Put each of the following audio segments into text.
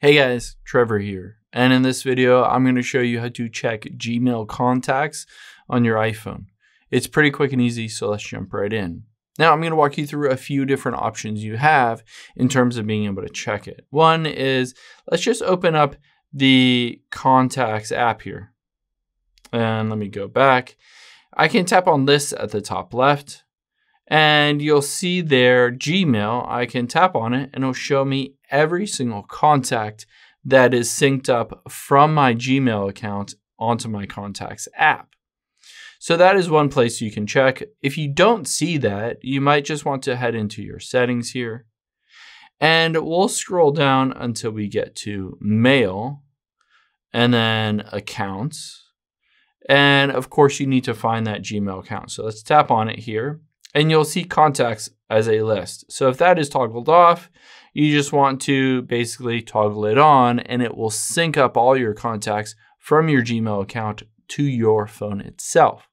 Hey guys, Trevor here. And in this video, I'm going to show you how to check Gmail contacts on your iPhone. It's pretty quick and easy, so let's jump right in. Now, I'm going to walk you through a few different options you have in terms of being able to check it. One is, let's just open up the Contacts app here. And let me go back. I can tap on this at the top left, and you'll see there Gmail. I can tap on it, and it'll show me every single contact that is synced up from my Gmail account onto my contacts app. So that is one place you can check. If you don't see that, you might just want to head into your settings here. And we'll scroll down until we get to mail and then accounts. And of course, you need to find that Gmail account. So let's tap on it here and you'll see contacts as a list. So if that is toggled off, you just want to basically toggle it on and it will sync up all your contacts from your Gmail account to your phone itself.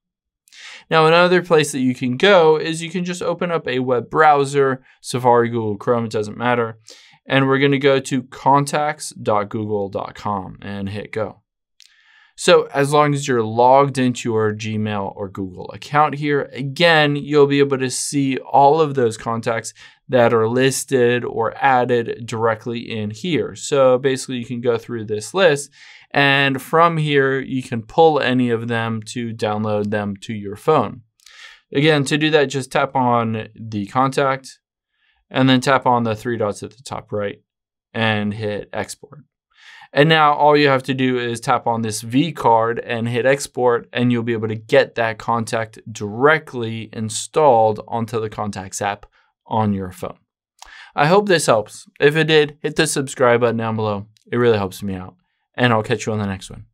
Now, another place that you can go is you can just open up a web browser, Safari, Google Chrome, it doesn't matter. And we're going to go to contacts.google.com and hit go. So as long as you're logged into your Gmail or Google account here, again, you'll be able to see all of those contacts that are listed or added directly in here. So basically you can go through this list and from here you can pull any of them to download them to your phone. Again, to do that, just tap on the contact and then tap on the three dots at the top right and hit export. And now all you have to do is tap on this vCard and hit export and you'll be able to get that contact directly installed onto the contacts app on your phone. I hope this helps. If it did, hit the subscribe button down below. It really helps me out. And I'll catch you on the next one.